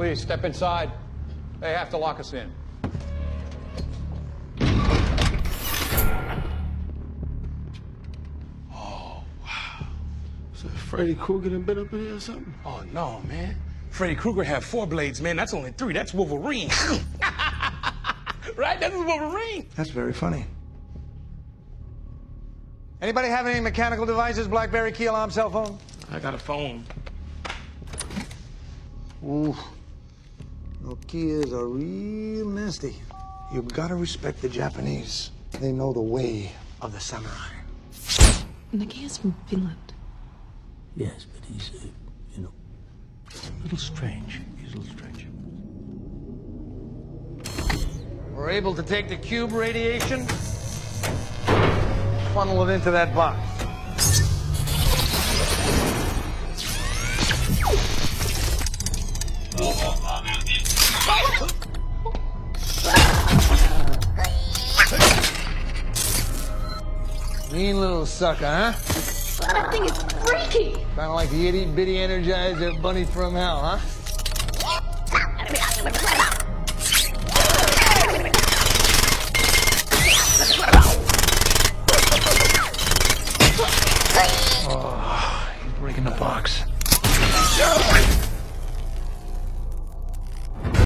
Please step inside. They have to lock us in. Oh, wow. So Freddy Krueger done been up in here or something? Oh, no, man. Freddy Krueger had four blades, man. That's only three. That's Wolverine. right? That's Wolverine. That's very funny. Anybody have any mechanical devices? Blackberry, key alarm, cell phone? I got a phone. Ooh. Nokias are real nasty. You've got to respect the Japanese. They know the way of the samurai. Nokia's from Finland. Yes, but he's, uh, you know, a little strange. He's a little strange. We're able to take the cube radiation, funnel it into that box. Mean little sucker, huh? That thing is freaky. Kind of like the itty bitty energizer bunny from hell, huh? Oh, he's breaking the box.